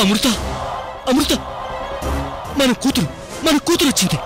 అమృత అమృత మన కూతురు మన కూతురు వచ్చింది